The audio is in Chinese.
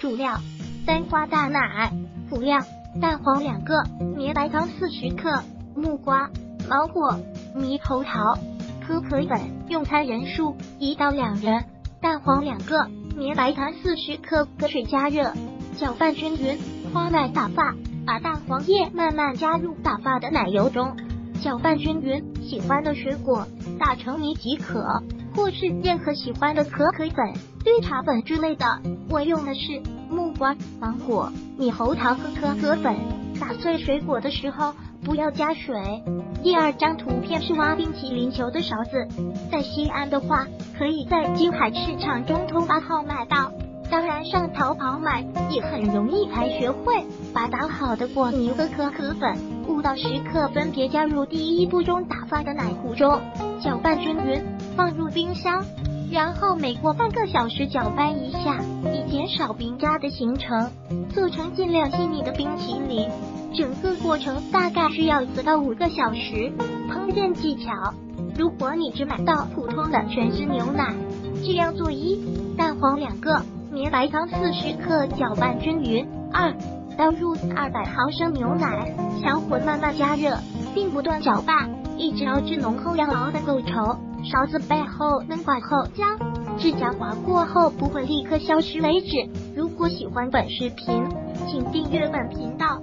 主料：三花大奶。辅料：蛋黄两个，绵白糖四十克，木瓜、芒果、猕猴桃、可可粉。用餐人数一到两人。蛋黄两个，绵白糖四十克，隔水加热，搅拌均匀。花奶打发，把蛋黄液慢慢加入打发的奶油中，搅拌均匀。喜欢的水果打成泥即可，或是任何喜欢的可可粉、绿茶粉之类的。我用的是木瓜、芒果。猕猴桃和可可粉，打碎水果的时候不要加水。第二张图片是挖冰淇淋球的勺子，在西安的话，可以在金海市场中通八号买到。当然上淘宝买也很容易才学会。把打好的果泥和可可粉五到十克分别加入第一步中打发的奶糊中，搅拌均匀，放入冰箱。然后每过半个小时搅拌一下，以减少冰渣的形成，做成尽量细腻的冰淇淋。整个过程大概需要四到五个小时。烹饪技巧：如果你只买到普通的全脂牛奶，这样做：一、蛋黄两个，绵白糖四十克，搅拌均匀；二、倒入二百毫升牛奶，小火慢慢加热，并不断搅拌，一直熬至浓厚，要熬得够稠。勺子背后能管后将指甲划过后不会立刻消失为止。如果喜欢本视频，请订阅本频道。